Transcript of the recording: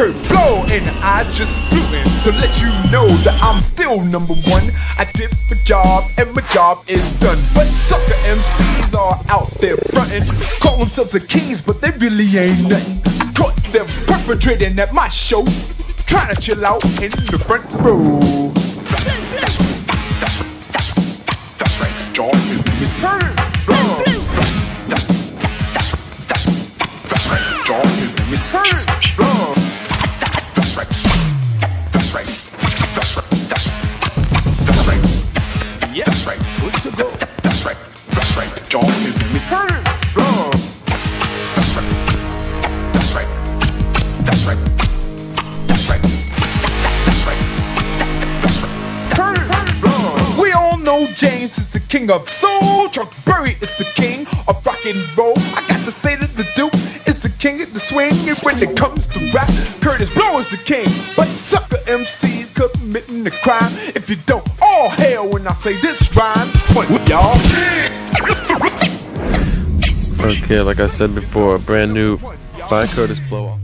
and I just flew it to let you know that I'm still number one. I did my job and my job is done. But sucker MCs are out there frontin', call themselves the kings, but they really ain't nothing. Caught them perpetrating at my show, trying to chill out in the front row. That's, that's, that's right, that's right, that's right. We all know James is the king of soul. Chuck Berry is the king of rock and roll. I got to say that the Duke is the king of the swing. And when it comes to rap, Kurtis Blow is the king. But sucker MCs committing the crime. If you don't, all hell when I say this rhyme. What y'all? Okay, like I said before, brand new by Kurtis Blow.